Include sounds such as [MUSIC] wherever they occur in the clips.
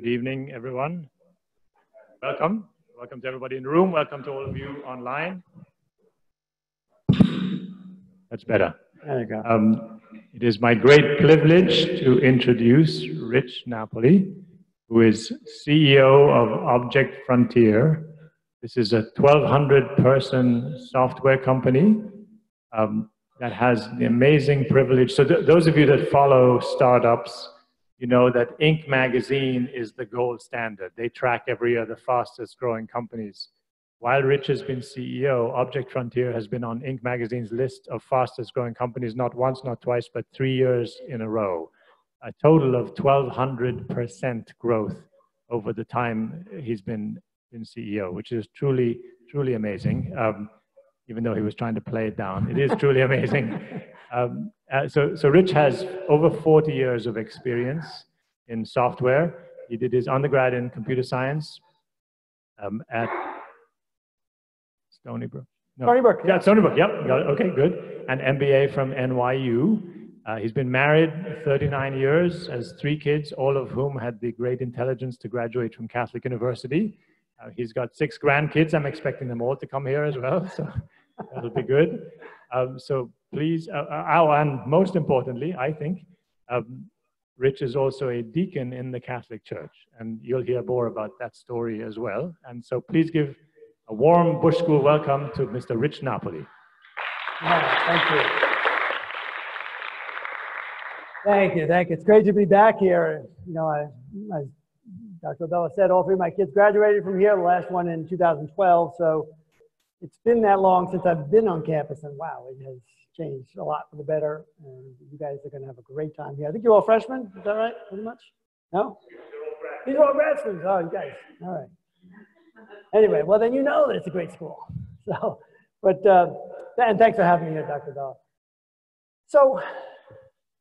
Good evening, everyone. Welcome. Welcome to everybody in the room. Welcome to all of you online. That's better. There you go. Um, it is my great privilege to introduce Rich Napoli, who is CEO of Object Frontier. This is a 1,200 person software company um, that has the amazing privilege. So, th- those of you that follow startups, you know that Inc. magazine is the gold standard. They track every year the fastest growing companies. While Rich has been CEO, Object Frontier has been on Inc. magazine's list of fastest growing companies not once, not twice, but three years in a row. A total of 1,200% growth over the time he's been, been CEO, which is truly, truly amazing. Um, even though he was trying to play it down, it is truly [LAUGHS] amazing. Um, uh, so, so Rich has over 40 years of experience in software. He did his undergrad in computer science um, at Stony Brook. No. Stony Brook. Yeah, Stony Brook. Yep. Okay, good. An MBA from NYU. Uh, he's been married 39 years, has three kids, all of whom had the great intelligence to graduate from Catholic University. Uh, he's got six grandkids. I'm expecting them all to come here as well, so [LAUGHS] that'll be good. Um, so please, uh, uh, and most importantly, I think, um, Rich is also a deacon in the Catholic Church, and you'll hear more about that story as well. And so please give a warm Busch School welcome to Mr. Rich Napoli. Yeah, thank you. Thank you, thank you. It's great to be back here. You know, I, as Dr. Abela said, all three of my kids graduated from here, the last one in 2012. So it's been that long since I've been on campus, and wow, it has changed a lot for the better. And you guys are going to have a great time here. I think you're all freshmen. Is that right? Pretty much? No? These are all grad students. Oh, you guys. All right. Anyway, well, then you know that it's a great school. [LAUGHS] So, but, uh, and thanks for having me here, Dr. Dahl. So,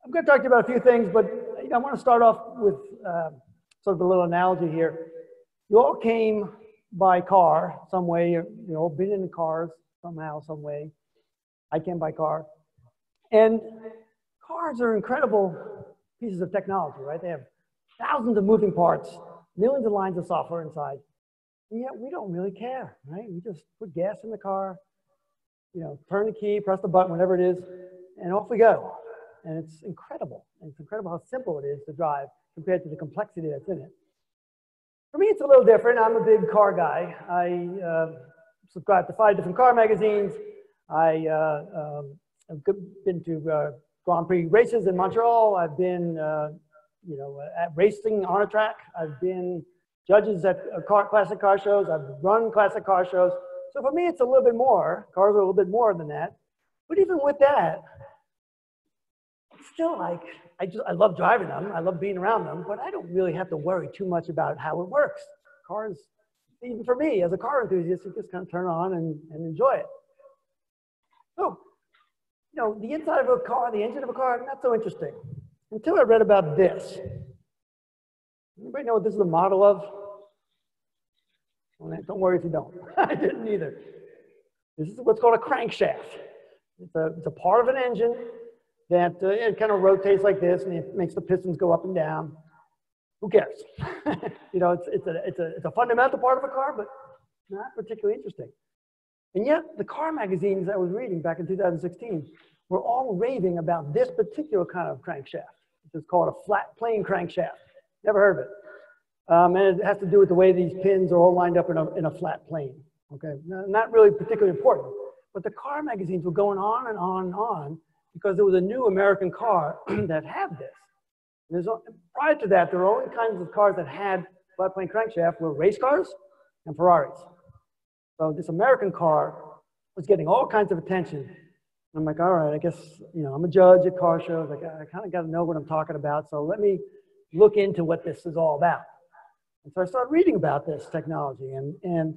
I'm going to talk to you about a few things, but you know, I want to start off with uh, sort of a little analogy here. You all came by car some way, you know, been in cars somehow, some way. I came by car. And cars are incredible pieces of technology, right? They have thousands of moving parts, millions of lines of software inside. And yet we don't really care, right? We just put gas in the car, you know, turn the key, press the button, whatever it is, and off we go. And it's incredible. And it's incredible how simple it is to drive compared to the complexity that's in it. For me, it's a little different. I'm a big car guy. I uh, subscribe to five different car magazines. I uh, um, have been to uh, Grand Prix races in Montreal. I've been, uh, you know, at racing on a track. I've been judges at car, classic car shows. I've run classic car shows. So for me, it's a little bit more. Cars are a little bit more than that. But even with that, still like I just I love driving them. I love being around them, but I don't really have to worry too much about how it works. Cars, even for me as a car enthusiast, you just kind of turn on and, and enjoy it. So, you know, the inside of a car, the engine of a car, not so interesting. Until I read about this. Anybody know what this is a model of? Well, don't worry if you don't. [LAUGHS] I didn't either. This is what's called a crankshaft. It's a, it's a part of an engine that uh, it kind of rotates like this and it makes the pistons go up and down. Who cares? [LAUGHS] you know, it's, it's, a, it's, a, it's a fundamental part of a car, but not particularly interesting. And yet, the car magazines I was reading back in 2016 were all raving about this particular kind of crankshaft, is called a flat plane crankshaft. Never heard of it. Um, and it has to do with the way these pins are all lined up in a, in a flat plane. Okay, not really particularly important. But the car magazines were going on and on and on because there was a new American car [CLEARS THROAT] that had this. There's, prior to that, there were only kinds of cars that had flat plane crankshaft were race cars and Ferraris. So this American car was getting all kinds of attention. I'm like, all right, I guess, you know, I'm a judge at car shows. Like, I kind of got to know what I'm talking about. So let me look into what this is all about. And so I started reading about this technology and, and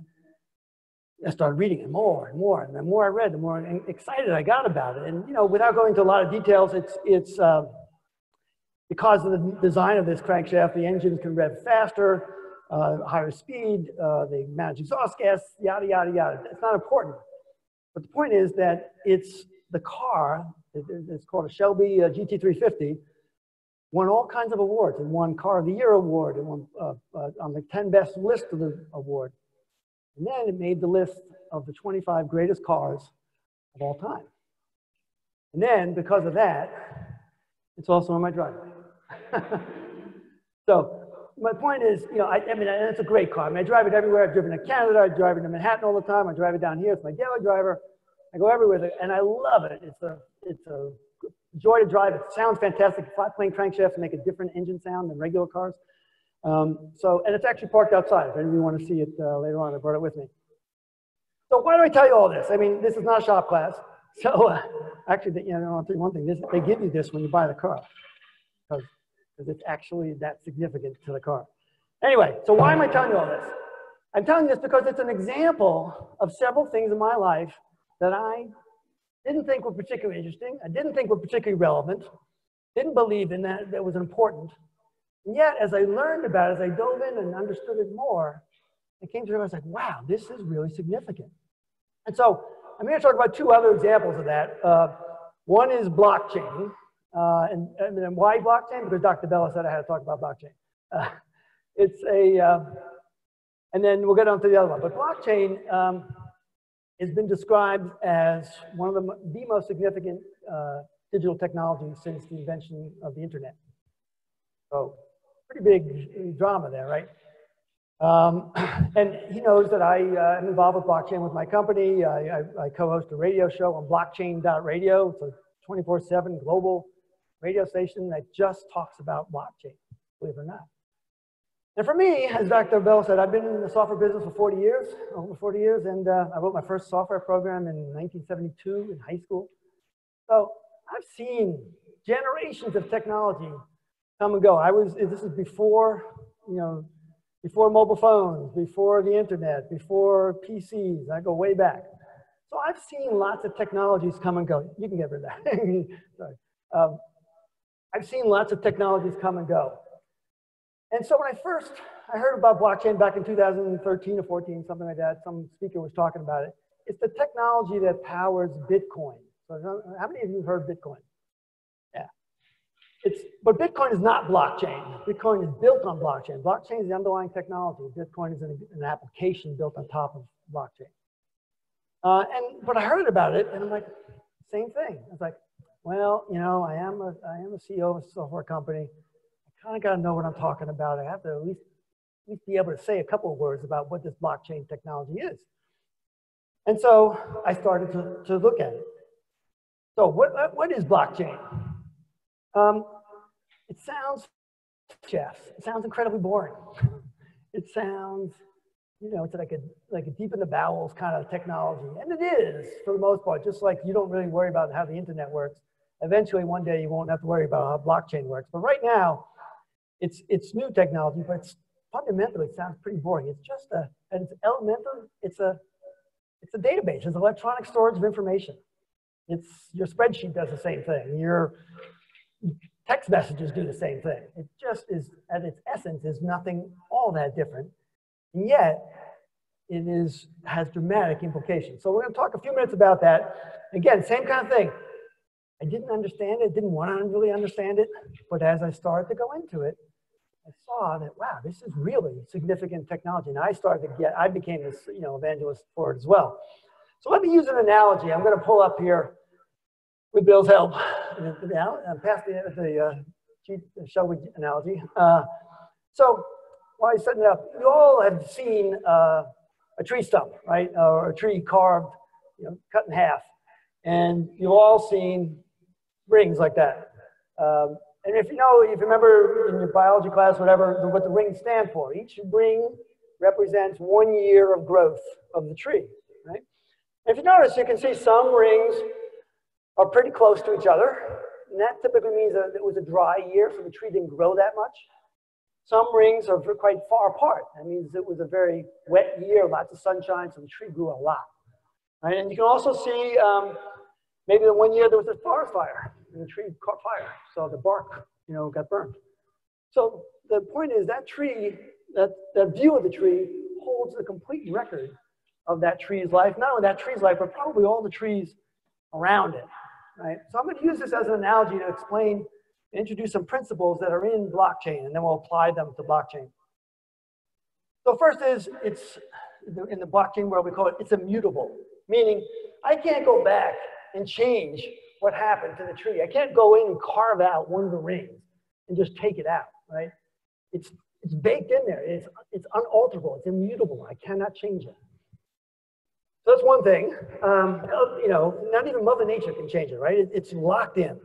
I started reading it more and more. And the more I read, the more excited I got about it. And, you know, without going into a lot of details, it's, it's uh, because of the design of this crankshaft, the engines can rev faster, uh, higher speed, uh, they manage exhaust gas, yada, yada, yada. It's not important. But the point is that it's the car, it's called a Shelby uh, GT350, won all kinds of awards and won Car of the Year award and won uh, uh, on the 10 best list of the award. And then it made the list of the 25 greatest cars of all time. And then because of that, it's also in my driveway. [LAUGHS] so my point is, you know, I, I mean, it's a great car. I mean, I drive it everywhere. I've driven to Canada. I drive it to Manhattan all the time. I drive it down here. It's my daily driver. I go everywhere and I love it. It's a, it's a joy to drive. It sounds fantastic. Flat plane crankshafts make a different engine sound than regular cars. Um, so, and it's actually parked outside. If any of you want to see it uh, later on, I brought it with me. So why do I tell you all this? I mean, this is not a shop class. [LAUGHS] So uh, actually, you know, I'll tell you one thing. This, they give you this when you buy the car because it's actually that significant to the car. Anyway, so why am I telling you all this? I'm telling you this because it's an example of several things in my life that I didn't think were particularly interesting. I didn't think were particularly relevant. Didn't believe in that that was important. And yet, as I learned about it, as I dove in and understood it more, I came to realize like, wow, this is really significant. And so I'm going to talk about two other examples of that. Uh, one is blockchain. Uh, and, and why blockchain? Because Dr. Abela said I had to talk about blockchain. Uh, [LAUGHS] it's a, uh, and then we'll get on to the other one. But blockchain um, has been described as one of the, the most significant uh, digital technologies since the invention of the internet. So pretty big drama there, right? Um, [CLEARS THROAT] and he knows that I uh, am involved with blockchain with my company. I, I, I co-host a radio show on blockchain.radio. It's a 24-7 global radio station that just talks about blockchain, believe it or not. And for me, as Dr. Bell said, I've been in the software business for 40 years, over 40 years, and uh, I wrote my first software program in 1972 in high school. So I've seen generations of technology come and go. I was, this is before, you know, before mobile phones, before the internet, before PCs. I go way back. So I've seen lots of technologies come and go. You can get rid of that. [LAUGHS] Sorry. Um, I've seen lots of technologies come and go. And so when I first, I heard about blockchain back in 2013 or 14, something like that. Some speaker was talking about it. It's the technology that powers Bitcoin. So how many of you heard Bitcoin? It's, but Bitcoin is not blockchain. Bitcoin is built on blockchain. Blockchain is the underlying technology. Bitcoin is an, an application built on top of blockchain. Uh, and but I heard about it, and I'm like, same thing. I was like, well, you know, I am a I am a CEO of a software company. I kind of got to know what I'm talking about. I have to at least, at least be able to say a couple of words about what this blockchain technology is. And so I started to, to look at it. So what, what is blockchain? Um, it sounds, Jeff, it sounds incredibly boring. It sounds, you know, it's like a, like a deep in the bowels kind of technology. And it is for the most part, just like you don't really worry about how the internet works. Eventually one day you won't have to worry about how blockchain works. But right now, it's, it's new technology, but it's fundamentally it sounds pretty boring. It's just a, and it's elemental, it's a, it's a database, it's electronic storage of information. It's, your spreadsheet does the same thing. Your text messages do the same thing. It just is, at its essence, is nothing all that different. And yet, it is, has dramatic implications. So we're gonna talk a few minutes about that. Again, same kind of thing. I didn't understand it, didn't want to really understand it, but as I started to go into it, I saw that, wow, this is really significant technology. And I started to get, I became this, you know, evangelist for it as well. So let me use an analogy. I'm going to pull up here with Bill's help. Now, I'm past the, the uh, cheat show analogy. Uh, so while setting it up, you all have seen uh, a tree stump, right? Or a tree carved, you know, cut in half. And you've all seen rings like that. Um, and if you know, if you remember in your biology class, whatever, what the rings stand for, each ring represents one year of growth of the tree, right? If you notice, you can see some rings are pretty close to each other. And that typically means that it was a dry year, so the tree didn't grow that much. Some rings are quite far apart. That means it was a very wet year, lots of sunshine, so the tree grew a lot. Right? And you can also see um, maybe the one year there was a forest fire and the tree caught fire. So the bark, you know, got burned. So the point is that tree, that, that view of the tree holds a complete record of that tree's life. Not only that tree's life, but probably all the trees around it, right? So I'm going to use this as an analogy to explain introduce some principles that are in blockchain, and then we'll apply them to blockchain. So first is, it's in the blockchain world, we call it, it's immutable, meaning I can't go back and change what happened to the tree. I can't go in and carve out one of the rings and just take it out, right? It's, it's baked in there. It's, it's unalterable. It's immutable. I cannot change it. So that's one thing. Um, you know, not even Mother Nature can change it, right? It, it's locked in.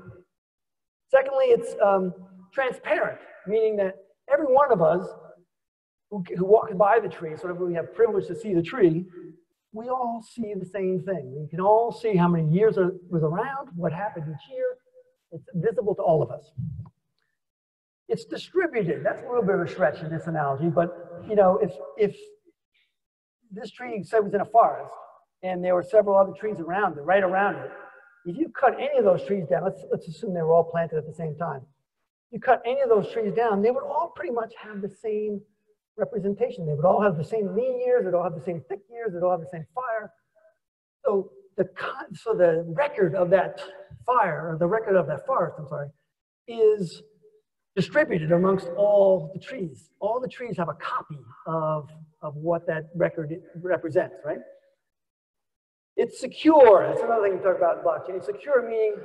Secondly, it's um, transparent, meaning that every one of us who, who walks by the tree, sort of we have privilege to see the tree, we all see the same thing. We can all see how many years it was around, what happened each year. It's visible to all of us. It's distributed. That's a little bit of a stretch in this analogy, but you know, if if this tree say was in a forest and there were several other trees around it, right around it, if you cut any of those trees down, let's let's assume they were all planted at the same time. You cut any of those trees down, they would all pretty much have the same representation. They would all have the same lean years, they'd all have the same thick years, they'd all have the same fire. So the so the record of that fire, or the record of that forest, I'm sorry, is distributed amongst all the trees. All the trees have a copy of, of what that record represents, right? It's secure. That's another thing to talk about in blockchain. It's secure meaning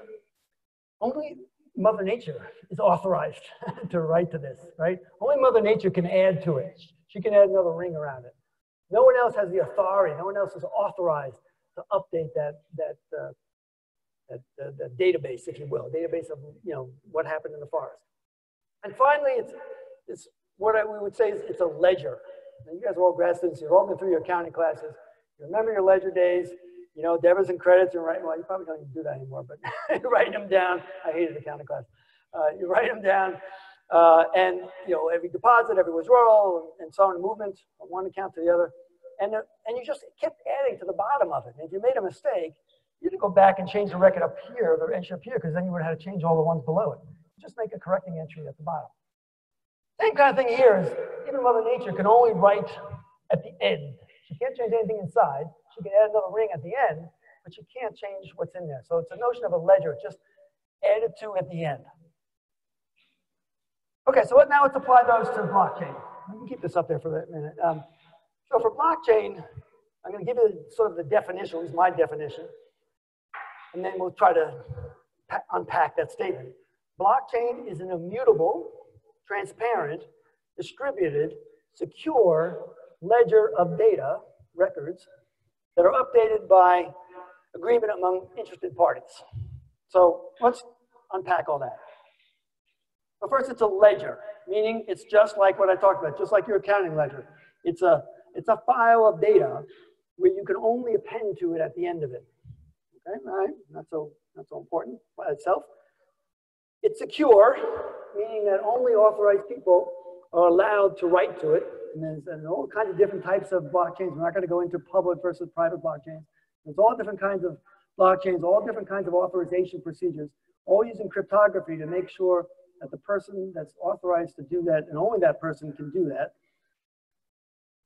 only Mother Nature is authorized [LAUGHS] to write to this, right? Only Mother Nature can add to it. She can add another ring around it. No one else has the authority. No one else is authorized to update that that uh, that, uh, that database, if you will, database of you know what happened in the forest. And finally, it's, it's what I, we would say is it's a ledger. Now, you guys are all grad students. You've all been through your accounting classes. You remember your ledger days. You know, debits and credits and writing. Well, you probably don't even do that anymore, but [LAUGHS] writing them down. I hated the accounting class. Uh, you write them down, uh, and you know every deposit, every withdrawal, and so on, movement from one account to the other, and uh, and you just kept adding to the bottom of it. And if you made a mistake, you didn't go back and change the record up here, the entry up here, because then you would have had to change all the ones below it just make a correcting entry at the bottom. Same kind of thing here is even Mother Nature can only write at the end. She can't change anything inside. She can add another ring at the end, but she can't change what's in there. So it's a notion of a ledger, just added to at the end. Okay, so now let's apply those to blockchain. We can keep this up there for a minute. Um, so for blockchain, I'm going to give you sort of the definition, at least my definition, and then we'll try to unpack that statement. Blockchain is an immutable, transparent, distributed, secure ledger of data, records, that are updated by agreement among interested parties. So let's unpack all that. But first, it's a ledger, meaning it's just like what I talked about, just like your accounting ledger. It's a, it's a file of data where you can only append to it at the end of it. Okay, all right, not so, not so important by itself. It's secure, meaning that only authorized people are allowed to write to it. And there's and all kinds of different types of blockchains. We're not going to go into public versus private blockchains. There's all different kinds of blockchains, all different kinds of authorization procedures, all using cryptography to make sure that the person that's authorized to do that, and only that person can do that.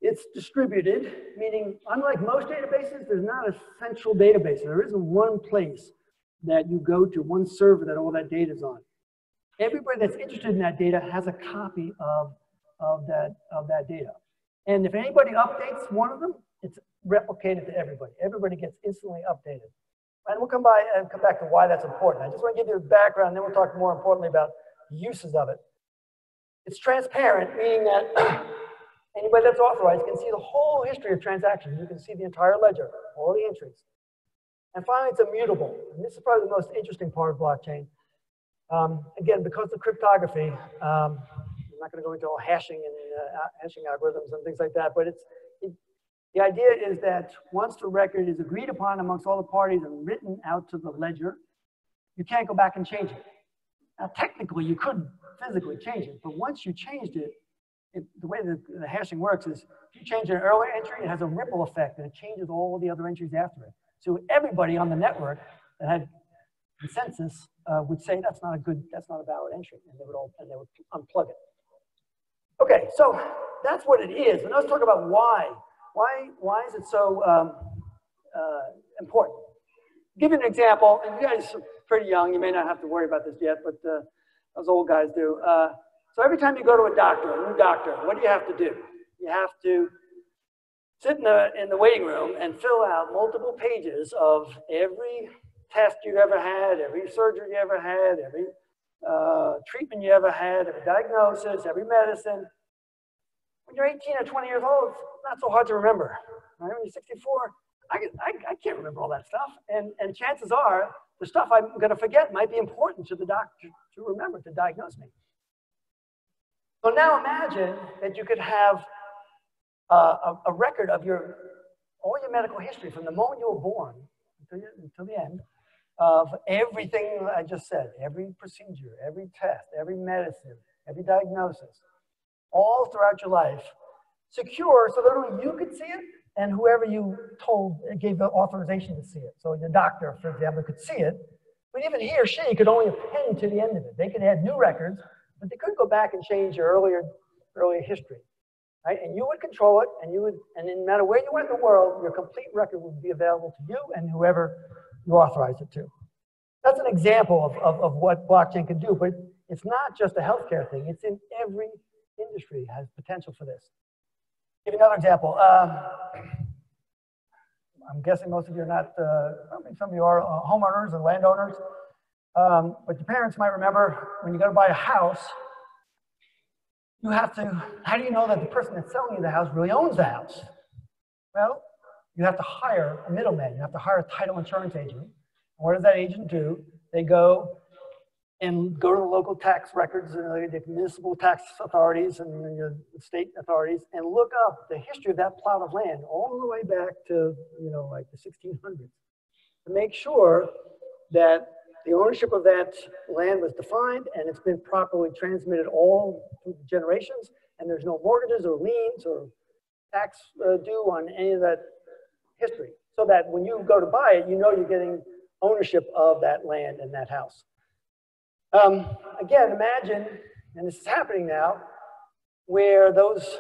It's distributed, meaning unlike most databases, there's not a central database. There isn't one place that you go to, one server that all that data is on. Everybody that's interested in that data has a copy of, of, that, of that data. And if anybody updates one of them, it's replicated to everybody. Everybody gets instantly updated. And we'll come by and come back to why that's important. I just want to give you a background, then we'll talk more importantly about uses of it. It's transparent, meaning that [COUGHS] anybody that's authorized can see the whole history of transactions. You can see the entire ledger, all the entries. And finally, it's immutable. And this is probably the most interesting part of blockchain. Um, again, because of cryptography, um, not going to go into all hashing and uh, hashing algorithms and things like that, but it's it, the idea is that once the record is agreed upon amongst all the parties and written out to the ledger, you can't go back and change it. Now, technically, you could physically change it, but once you changed it, it the way the, the hashing works is if you change an earlier entry, it has a ripple effect and it changes all the other entries after it. So everybody on the network that had consensus uh, would say that's not a good, that's not a valid entry, and they would all, and they would unplug it. Okay, so that's what it is. And let's talk about why. Why, why is it so um, uh, important? Give you an example, and you guys are pretty young, you may not have to worry about this yet, but uh, those old guys do. Uh, so every time you go to a doctor, a new doctor, what do you have to do? You have to sit in the, in the waiting room and fill out multiple pages of every test you've ever had, every surgery you ever had, every uh, treatment you ever had, every diagnosis, every medicine. When you're 18 or 20 years old, it's not so hard to remember. Right? When you're 64, I, I, I can't remember all that stuff. And, and chances are the stuff I'm going to forget might be important to the doctor to remember to diagnose me. So now imagine that you could have a, a, record of your all your medical history from the moment you were born until, until the end of everything I just said, every procedure, every test, every medicine, every diagnosis, all throughout your life, secure so that only you could see it and whoever you told gave the authorization to see it. So your doctor, for example, could see it, but even he or she could only append to the end of it. They could add new records, but they could go back and change your earlier, earlier history. Right? And you would control it, and you would, and no matter where you went in the world, your complete record would be available to you and whoever you authorize it to. That's an example of, of, of what blockchain can do, but it's not just a healthcare thing. It's in every industry has potential for this. Give you another example. Um, I'm guessing most of you are not, uh, I mean, some of you are uh, homeowners and landowners, um, but your parents might remember when you go to buy a house, you have to, how do you know that the person that's selling you the house really owns the house? Well, you have to hire a middleman. You have to hire a title insurance agent. What does that agent do? They go and go to the local tax records, and the municipal tax authorities and the state authorities, and look up the history of that plot of land all the way back to, you know, like the 1600s to make sure that the ownership of that land was defined and it's been properly transmitted all through generations, and there's no mortgages or liens or tax uh, due on any of that history. So that when you go to buy it, you know you're getting ownership of that land and that house. Um, again, imagine, and this is happening now, where those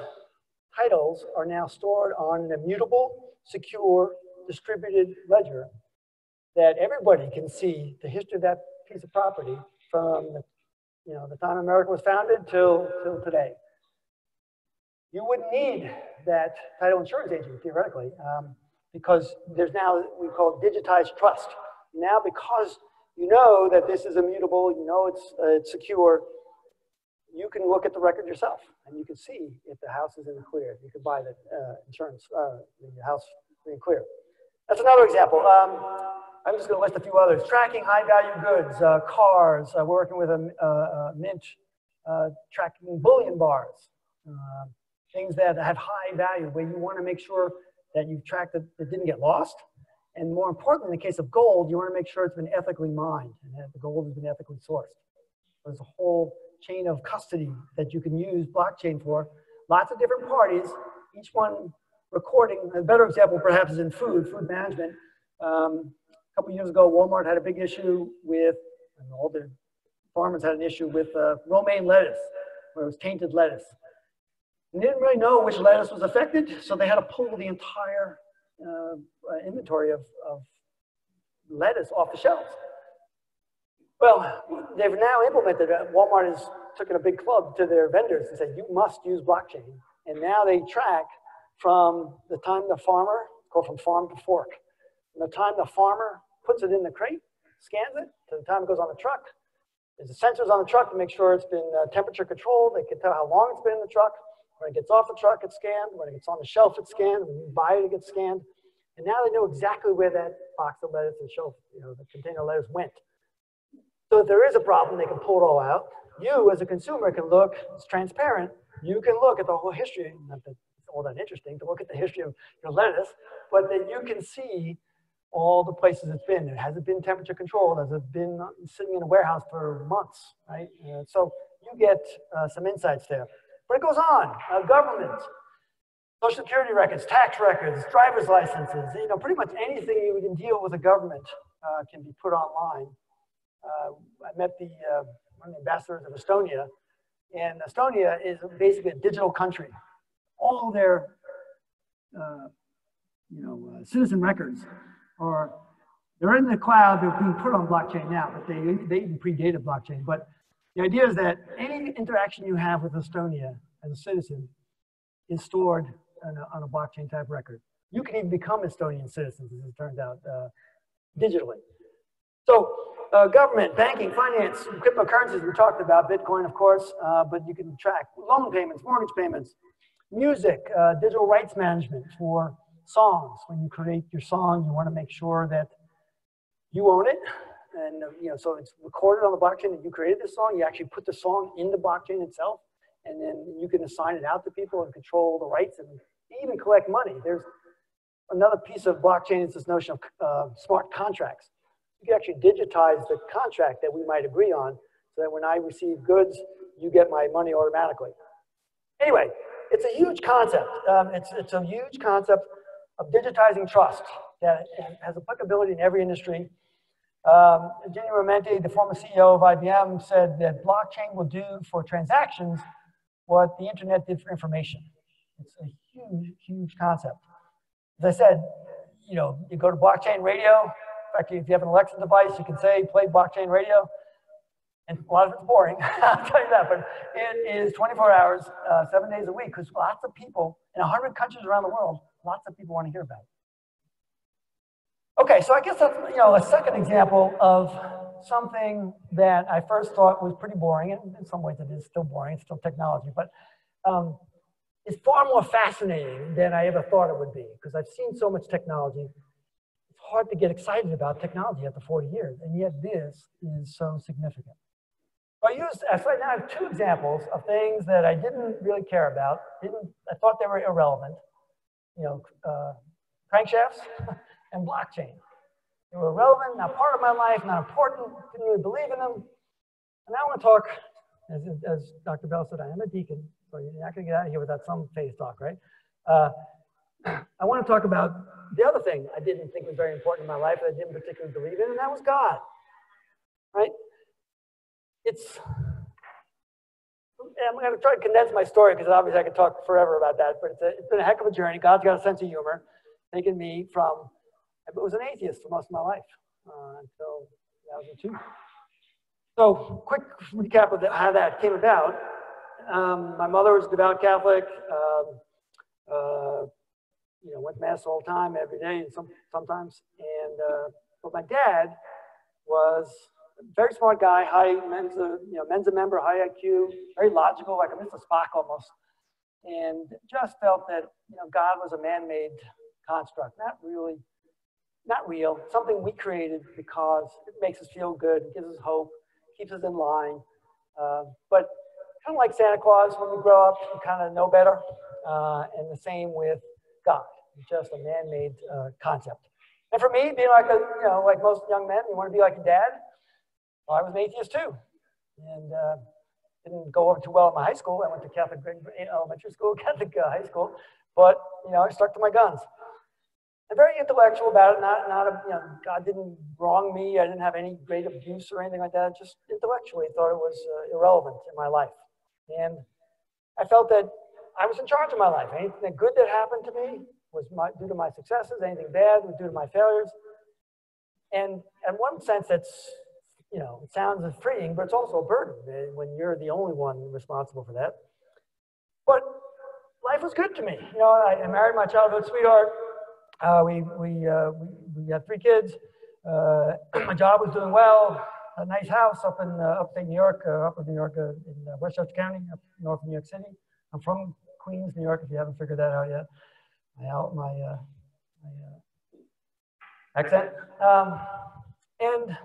titles are now stored on an immutable, secure, distributed ledger that everybody can see the history of that piece of property from the, you know, the time America was founded till, till today. You wouldn't need that title insurance agent, theoretically, um, because there's now what we call digitized trust. Now, because you know that this is immutable, you know it's, uh, it's secure, you can look at the record yourself and you can see if the house is in the clear. You can buy the uh, insurance, uh, the house in clear. That's another example. Um, I'm just going to list a few others. Tracking high value goods, uh, cars, uh, working with a, a, a mint, uh, tracking bullion bars, uh, things that have high value where you want to make sure that you've tracked it, it didn't get lost and more importantly, in the case of gold, you want to make sure it's been ethically mined and that the gold has been ethically sourced. There's a whole chain of custody that you can use blockchain for. Lots of different parties, each one recording. A better example perhaps is in food, food management. Um, a couple years ago, Walmart had a big issue with, and all the farmers had an issue with uh, romaine lettuce, where it was tainted lettuce. And they didn't really know which lettuce was affected, so they had to pull the entire uh, inventory of, of lettuce off the shelves. Well, they've now implemented it. Walmart has taken a big club to their vendors and said, you must use blockchain. And now they track from the time the farmer, go from farm to fork. From the time the farmer puts it in the crate, scans it, to the time it goes on the truck. There's the sensors on the truck to make sure it's been uh, temperature controlled. They can tell how long it's been in the truck. When it gets off the truck, it's scanned. When it gets on the shelf, it's scanned. When you buy it, it gets scanned. And now they know exactly where that box of lettuce and shelf, you know, the container of lettuce went. So if there is a problem, they can pull it all out. You, as a consumer, can look, it's transparent. You can look at the whole history, not that it's all that interesting to look at the history of your lettuce, but then you can see all the places it's been. It hasn't been temperature controlled. Has it been sitting in a warehouse for months, right? Uh, so you get uh, some insights there. But it goes on. Uh, government, social security records, tax records, driver's licenses, you know, pretty much anything you can deal with a government uh, can be put online. Uh, I met the, uh, one of the ambassadors of Estonia, and Estonia is basically a digital country. All their, uh, you know, uh, citizen records are, they're in the cloud, they're being put on blockchain now, but they, they even predated blockchain. But The idea is that any interaction you have with Estonia as a citizen is stored on a, on a blockchain type record. You can even become Estonian citizens, as it turns out, uh, digitally. So uh, government, banking, finance, cryptocurrencies, we talked about, Bitcoin, of course, uh, but you can track loan payments, mortgage payments, music, uh, digital rights management for songs. When you create your song, you want to make sure that you own it. And, you know, so it's recorded on the blockchain that you created the song. You actually put the song in the blockchain itself, and then you can assign it out to people and control the rights and even collect money. There's another piece of blockchain is this notion of uh, smart contracts. You can actually digitize the contract that we might agree on so that when I receive goods, you get my money automatically. Anyway, it's a huge concept. Um, it's, it's a huge concept of digitizing trust that has applicability in every industry. Um, Ginni Rometty, the former CEO of IBM, said that blockchain will do for transactions what the internet did for information. It's a huge, huge concept. As I said, you know, you go to blockchain radio. In fact, if you have an Alexa device, you can say, play blockchain radio. And a lot of it's boring, [LAUGHS] I'll tell you that, but it is 24 hours, uh, seven days a week, because lots of people in 100 countries around the world, lots of people want to hear about it. Okay, so I guess that's, you know, a second example of something that I first thought was pretty boring, and in some ways it is still boring, it's still technology, but um, it's far more fascinating than I ever thought it would be, because I've seen so much technology. It's hard to get excited about technology after 40 years, and yet this is so significant. I used, so now I have two examples of things that I didn't really care about. Didn't, I thought they were irrelevant. You know, uh, crankshafts [LAUGHS] and blockchain. They were irrelevant, not part of my life, not important, didn't really believe in them. And I want to talk, as, as Dr. Bell said, I am a deacon, so you're not going to get out of here without some faith talk, right? Uh, [CLEARS THROAT] I want to talk about the other thing I didn't think was very important in my life that I didn't particularly believe in, and that was God, right? it's, I'm going to try to condense my story because obviously I could talk forever about that, but it's, a, it's been a heck of a journey. God's got a sense of humor, taking me from, I was an atheist for most of my life uh, until 2002. So, quick recap of how that came about. Um, my mother was a devout Catholic. Um, uh, you know, went to mass all the time, every day, and some, sometimes. And uh, but my dad was a very smart guy, high Mensa, you know, Mensa member, high IQ, very logical, like a Mr. Spock almost. And just felt that, you know, God was a man-made construct, not really, not real, something we created because it makes us feel good, gives us hope, keeps us in line. Uh, but kind of like Santa Claus, when you grow up, you kind of know better. Uh, and the same with God, it's just a man-made uh, concept. And for me, being like a, you know, like most young men, you want to be like a dad. Well, I was an atheist too, and uh, didn't go over too well at my high school. I went to Catholic elementary school, [LAUGHS] Catholic uh, high school, but you know, I stuck to my guns. I'm very intellectual about it. Not, not a, you know, God didn't wrong me. I didn't have any great abuse or anything like that. Just intellectually thought it was uh, irrelevant in my life, and I felt that I was in charge of my life. Anything good that happened to me was my, due to my successes. Anything bad was due to my failures. And in one sense, that's you know, it sounds freeing, but it's also a burden eh, when you're the only one responsible for that. But life was good to me. You know, I married my childhood sweetheart. Uh, we, we, uh, we, we, had three kids. Uh, [CLEARS THROAT] my job was doing well. A nice house up in uh, upstate New York, uh, upper New York, in Westchester County, up north of New York City. I'm from Queens, New York, if you haven't figured that out yet. My, my, my accent. Um, and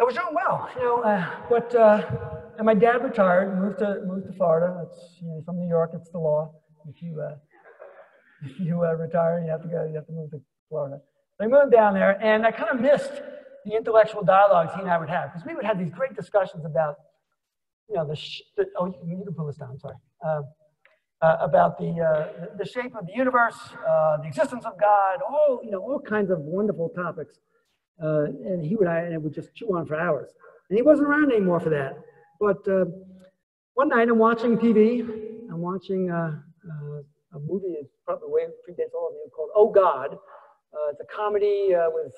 I was doing well, you know, uh, but, uh, and my dad retired, moved to, moved to Florida. That's, you know, from New York, it's the law. If you, uh, [LAUGHS] you uh, retire, you have to go, you have to move to Florida. So I moved down there and I kind of missed the intellectual dialogues he and I would have because we would have these great discussions about, you know, the, the oh, you can pull this down, sorry. Uh, uh, about the, uh, the shape of the universe, uh, the existence of God, all, you know, all kinds of wonderful topics uh, and he would I and it would just chew on for hours. And he wasn't around anymore for that. But uh, one night I'm watching TV. I'm watching uh, a movie probably way predates all of you called Oh God. Uh, it's a comedy uh, with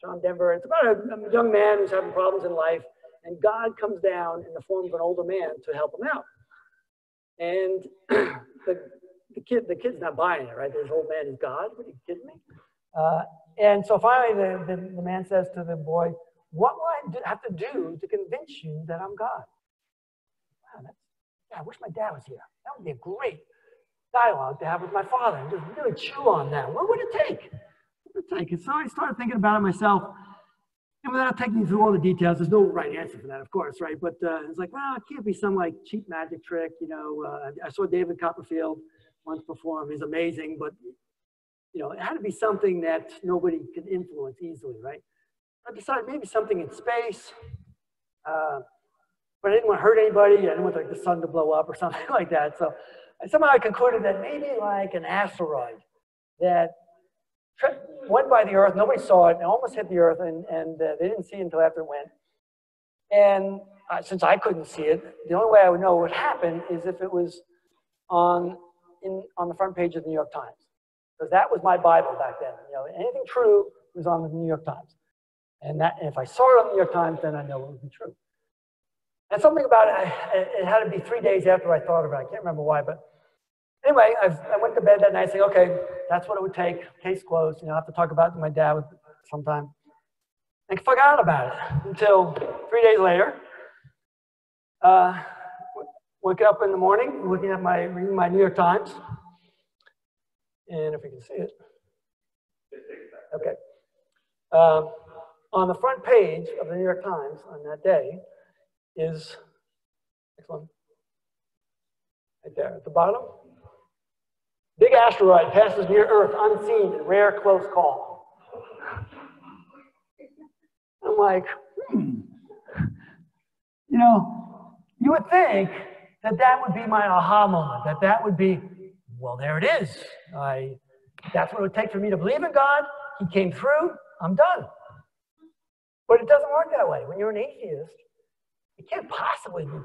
John Denver. It's about a, a, young man who's having problems in life, And God comes down in the form of an older man to help him out. And [CLEARS THROAT] the, the kid, the kid's not buying it, right? This old man is God. What are you kidding me? Uh, and so finally, the, the, the, man says to the boy, What will I do, have to do to convince you that I'm God? Wow, that's, yeah, I wish my dad was here. That would be a great dialogue to have with my father and just really chew on that. What would it take? What would it take? And so I started thinking about it myself. And without taking you through all the details, there's no right answer for that, of course, right? But uh, it's like, well, it can't be some like cheap magic trick, you know. Uh, I saw David Copperfield once perform. He's amazing, but you know, it had to be something that nobody could influence easily, right? I decided maybe something in space, uh, but I didn't want to hurt anybody. I didn't want like the sun to blow up or [LAUGHS] something like that. So I somehow I concluded that maybe like an asteroid that went by the Earth, nobody saw it, and almost hit the Earth, and, and uh, they didn't see it until after it went. And uh, since I couldn't see it, the only way I would know what happened is if it was on, in, on the front page of the New York Times. Because that was my Bible back then. You know, anything true was on the New York Times. And, that, and if I saw it on the New York Times, then I know it would be true. And something about it, it had to be three days after I thought about it. I can't remember why, but anyway, I, I went to bed that night saying, okay, that's what it would take. Case closed. You know, I have to talk about it to my dad sometime. And forgot about it until three days later. Uh, waking up in the morning, looking at my reading my New York Times, and if you can see it, okay. Um, on the front page of the New York Times on that day is next one, right there at the bottom. Big asteroid passes near Earth unseen rare close call. I'm like, hmm. you know, you would think that that would be my aha moment, that that would be, well, there it is. I, that's what it would take for me to believe in God. He came through. I'm done. But it doesn't work that way. When you're an atheist, it can't possibly be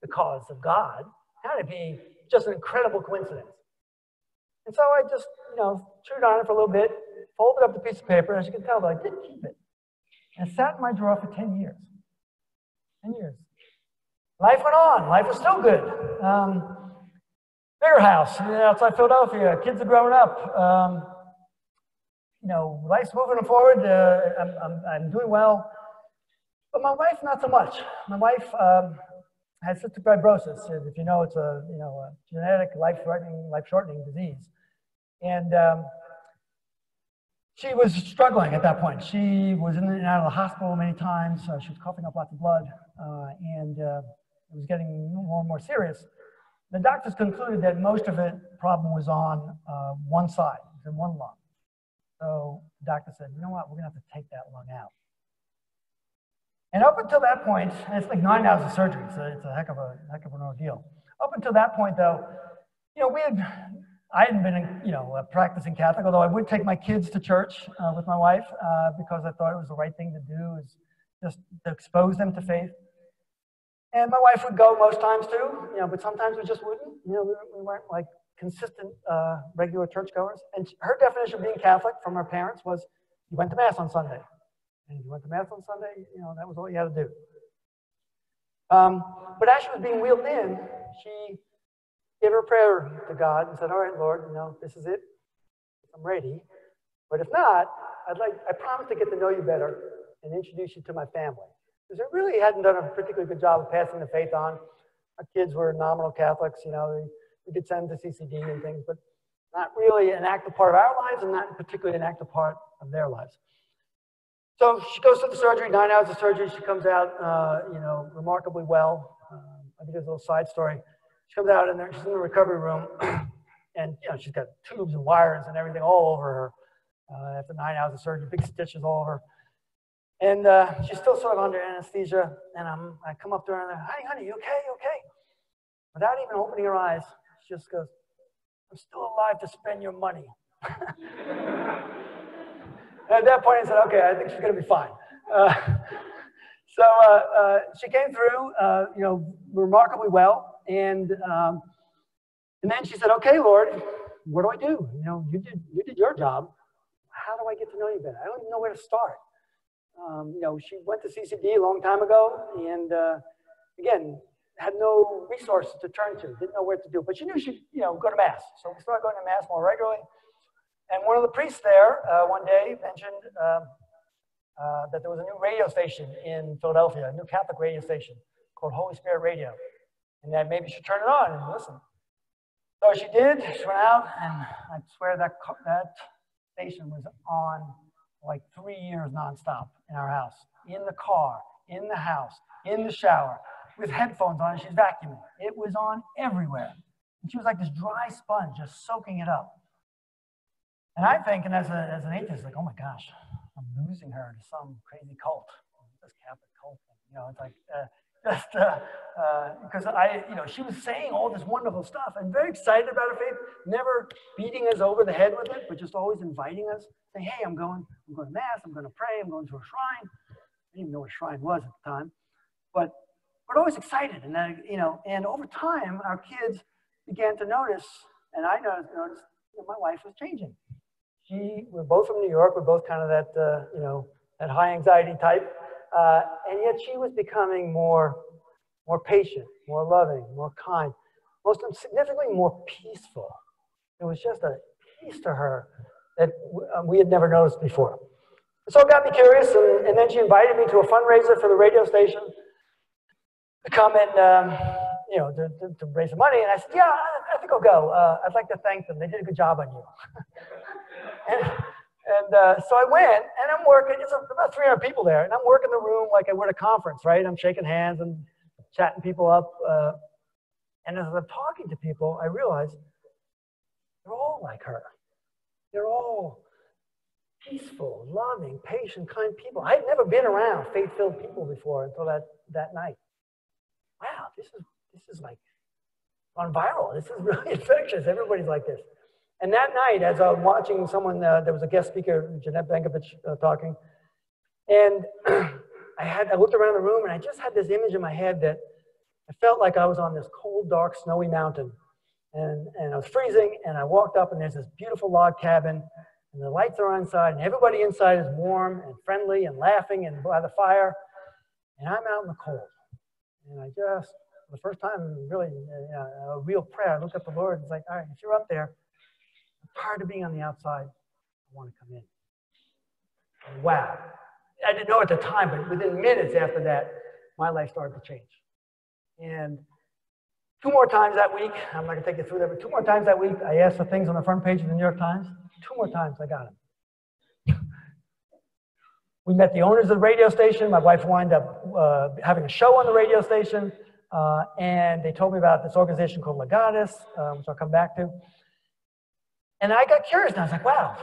the cause of God. How would be just an incredible coincidence? And so I just, you know, chewed on it for a little bit, folded up the piece of paper, as you can tell, I did keep it. And it sat in my drawer for 10 years. 10 years. Life went on. Life was still good. Um, bigger house outside Philadelphia. Kids are growing up. Um, you know, life's moving forward. Uh, I'm, I'm, I'm, doing well. But my wife, not so much. My wife um, has cystic fibrosis. If you know, it's a you know a genetic, life-threatening, life-shortening disease. And um, she was struggling at that point. She was in and out of the hospital many times. Uh, she was coughing up lots of blood, uh, and uh, it was getting more and more serious. The doctors concluded that most of it problem was on uh, one side, in one lung. So the doctor said, you know what, we're gonna have to take that lung out. And up until that point, it's like nine hours of surgery, so it's a heck of a heck of an ordeal. Up until that point, though, you know, we had, I hadn't been, you know, a practicing Catholic, although I would take my kids to church uh, with my wife uh, because I thought it was the right thing to do, is just to expose them to faith. And my wife would go most times too, you know, but sometimes we just wouldn't. You know, we, we weren't like consistent, uh, regular churchgoers. And her definition of being Catholic from her parents was you went to Mass on Sunday. And you went to Mass on Sunday, you know, that was all you had to do. Um, but as she was being wheeled in, she gave her prayer to God and said, All right, Lord, you know, this is it. I'm ready. But if not, I'd like, I promise to get to know you better and introduce you to my family. Because I really hadn't done a particularly good job of passing the faith on. Our kids were nominal Catholics, you know, we could send them to CCD and things, but not really an active part of our lives and not particularly an active part of their lives. So she goes through the surgery, nine hours of surgery. She comes out, uh, you know, remarkably well. Um, I think there's a little side story. She comes out and there, she's in the recovery room, [CLEARS THROAT] and you know she's got tubes and wires and everything all over her uh, after nine hours of surgery, big stitches all over. And uh, she's still sort of under anesthesia, and I'm, I come up to her and I'm, "Honey, honey, you okay? You okay?" Without even opening her eyes, she just goes, "I'm still alive to spend your money." [LAUGHS] at that point, I said, okay, I think she's going to be fine. Uh, [LAUGHS] so uh, uh, she came through, uh, you know, remarkably well. And, um, and then she said, okay, Lord, what do I do? You know, you did, you did your job. How do I get to know you better? I don't even know where to start. Um, you know, she went to CCD a long time ago, and uh, again, had no resources to turn to, didn't know where to do. But she knew she'd, you know, go to mass. So we started going to mass more regularly. And one of the priests there uh, one day mentioned um, uh, that there was a new radio station in Philadelphia, a new Catholic radio station called Holy Spirit Radio, and that maybe she should turn it on and listen. So she did. She went out, and I swear that that station was on like three years nonstop in our house, in the car, in the house, in the shower, with headphones on. She's vacuuming. It was on everywhere, and she was like this dry sponge, just soaking it up. And I'm thinking, as, a, as an atheist, like, oh my gosh, I'm losing her to some crazy cult, this Catholic cult thing. You know, it's like, uh, [LAUGHS] just because uh, uh, I, you know, she was saying all this wonderful stuff and very excited about her faith, never beating us over the head with it, but just always inviting us, saying, hey, I'm going, I'm going to mass, I'm going to pray, I'm going to a shrine. I didn't even know what a shrine was at the time, but but always excited. And then, you know, and over time, our kids began to notice, and I noticed, noticed that my wife was changing. She, we're both from New York, we're both kind of that, uh, you know, that high anxiety type. Uh, and yet she was becoming more, more patient, more loving, more kind, most significantly more peaceful. It was just a peace to her that uh, we had never noticed before. So it got me curious, and, and then she invited me to a fundraiser for the radio station to come and, um, you know, to, to, to, raise some money. And I said, yeah, I, I think I'll go. Uh, I'd like to thank them. They did a good job on you. [LAUGHS] and, and uh, so I went, and I'm working. It's about 300 people there, and I'm working the room like I would a conference, right? I'm shaking hands and chatting people up. Uh, and as I'm talking to people, I realize they're all like her. They're all peaceful, loving, patient, kind people. I'd never been around faith-filled people before until that, that night. Wow, this is this is like on viral. This is really [LAUGHS] infectious. Everybody's like this. And that night, as I'm watching someone, uh, there was a guest speaker, Jeanette Benkovich, uh, talking, and [CLEARS THROAT] I had I looked around the room and I just had this image in my head that I felt like I was on this cold, dark, snowy mountain, and and I was freezing. And I walked up and there's this beautiful log cabin, and the lights are inside, and everybody inside is warm and friendly and laughing and by the fire, and I'm out in the cold. And I just, the first time, really uh, a real prayer, I looked at the Lord and was like, all right, if you're up there tired of being on the outside. I want to come in. Wow. I didn't know at the time, but within minutes after that, my life started to change. And two more times that week, I'm not going to take you through that, but two more times that week, I asked for things on the front page of the New York Times. Two more times, I got them. [LAUGHS] we met the owners of the radio station. My wife wound up uh, having a show on the radio station. Uh, and they told me about this organization called Legatus, uh, which I'll come back to. And I got curious and I was like, wow,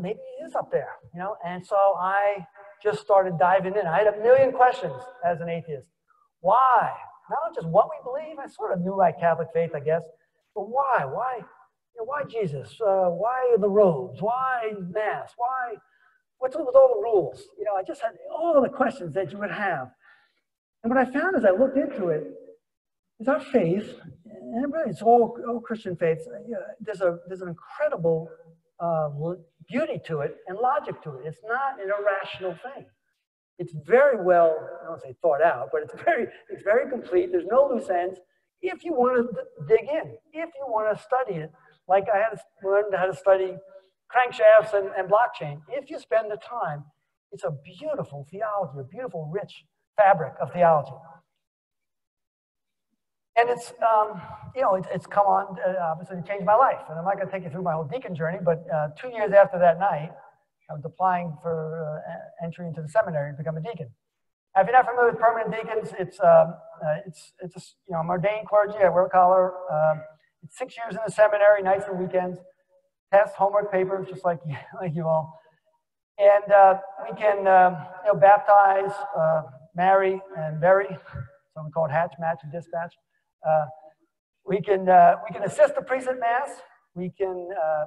maybe he is up there, you know? And so I just started diving in. I had a million questions as an atheist. Why? Not just what we believe. I sort of knew my Catholic faith, I guess. But why? Why? You know, why Jesus? Uh, why the robes? Why Mass? Why? What's with all the rules? You know, I just had all the questions that you would have. And what I found as I looked into it is our faith, and really it's all, all Christian faiths, uh, there's, a, there's an incredible uh, beauty to it and logic to it. It's not an irrational thing. It's very well, I don't say thought out, but it's [LAUGHS] very, it's very complete. There's no loose ends. If you want to dig in, if you want to study it, like I had learned how to study crankshafts and, and blockchain, if you spend the time, it's a beautiful theology, a beautiful, rich fabric of theology. And it's, um, you know, it's, it's come on, uh, obviously, to change my life. And I'm not going to take you through my whole deacon journey, but uh, two years after that night, I was applying for uh, entry into the seminary to become a deacon. Now, if you're not familiar with permanent deacons, it's, um, uh, it's, it's a, you know, I'm ordained clergy, I wear a collar. Um, it's six years in the seminary, nights and weekends, test homework papers, just like, [LAUGHS] like you all. And uh, we can, um, you know, baptize, uh, marry, and bury. So we call it hatch, match, and dispatch. Uh, we, can, uh, we can assist the priest at Mass. We can uh,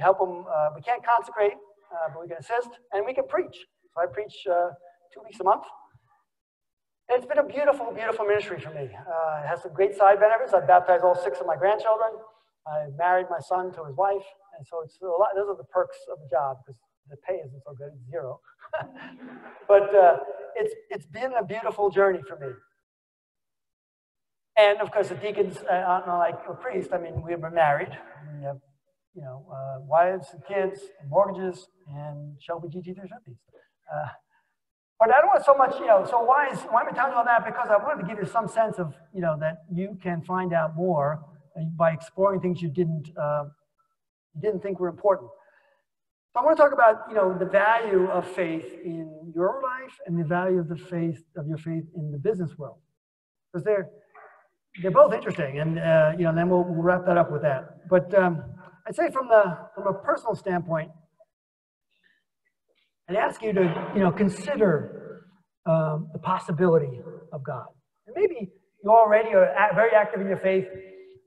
help them. Uh, we can't consecrate, uh, but we can assist. And we can preach. So I preach two weeks a month. And it's been a beautiful, beautiful ministry for me. it has some great side benefits. I've baptized all six of my grandchildren. I married my son to his wife. And so it's a lot, those are the perks of the job because the pay isn't so good, zero. [LAUGHS] but it's, it's been a beautiful journey for me. And of course, the deacons uh, aren't like a priest. I mean, we were married. We have, you know, uh, wives and kids and mortgages and Shelby GT350s. Uh, but I don't want so much, you know, so why, is, why am I telling you all that? Because I wanted to give you some sense of, you know, that you can find out more by exploring things you didn't, uh, didn't think were important. So I want to talk about, you know, the value of faith in your life and the value of the faith of your faith in the business world, because they're they're both interesting, and uh, you know, then we'll, we'll, wrap that up with that. But um, I'd say from the from a personal standpoint, I'd ask you to, you know, consider um, the possibility of God. And maybe you already are very active in your faith,